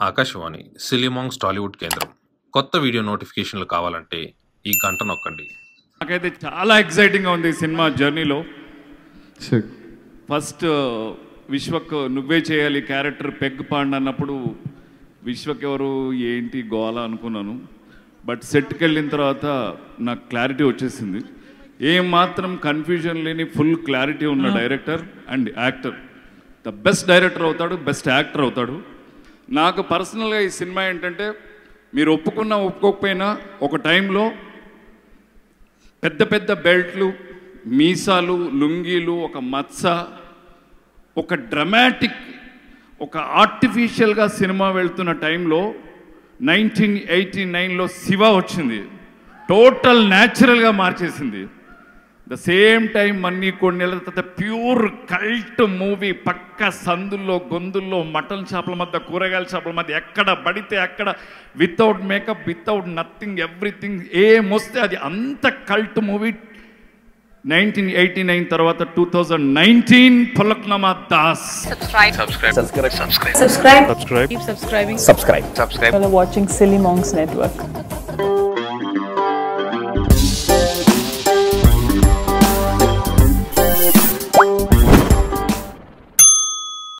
ఆకాశవాణి సిలిమాంగ్స్ టాలీవుడ్ కేంద్రం. కొత్త వీడియో నోటిఫికేషన్లు కావాలంటే ఈ గంట నొక్కండి. నాకైతే చాలా ఎక్సైటింగ్గా ఉంది ఈ సినిమా జర్నీలో. ఫస్ట్ విశ్వక్ నువ్వే చేయాలి క్యారెక్టర్ పెగ్ పాండ్ అన్నప్పుడు విశ్వక్ ఎవరు ఏంటి గోల అనుకున్నాను. బట్ సెట్కి వెళ్ళిన తర్వాత నాకు క్లారిటీ వచ్చేసింది. ఏం మాత్రం కన్ఫ్యూజన్ లేని ఫుల్ క్లారిటీ ఉన్న director and actor. The best director అవుతాడు బెస్ట్ యాక్టర్ అవుతాడు. నాకు పర్సనల్గా ఈ సినిమా ఏంటంటే మీరు ఒప్పుకున్నా ఒప్పుకోకపోయినా ఒక టైంలో పెద్ద పెద్ద బెల్ట్లు మీసాలు లుంగీలు ఒక మత్స ఒక డ్రమాటిక్ ఒక ఆర్టిఫిషియల్గా సినిమా వెళ్తున్న టైంలో నైన్టీన్ ఎయిటీ నైన్లో శివ వచ్చింది. టోటల్ న్యాచురల్గా మార్చేసింది. ద సేమ్ టైం మన్ని కొన్ని నెలల తర్వాత ప్యూర్ కల్ట్ మూవీ పక్క సందుల్లో గొంతుల్లో మటన్ షాపుల మధ్య కూరగాయల షాపుల మధ్య ఎక్కడ పడితే అక్కడ without makeup without nothing everything ఏం వస్తే అది అంత cult movie. Nineteen eighty nine తర్వాత two thousand nineteen Falaknuma Das. Subscribe. Subscribe. Subscribe. Subscribe. Keep subscribing. Subscribe. Subscribe. You're watching Silly Monks Network.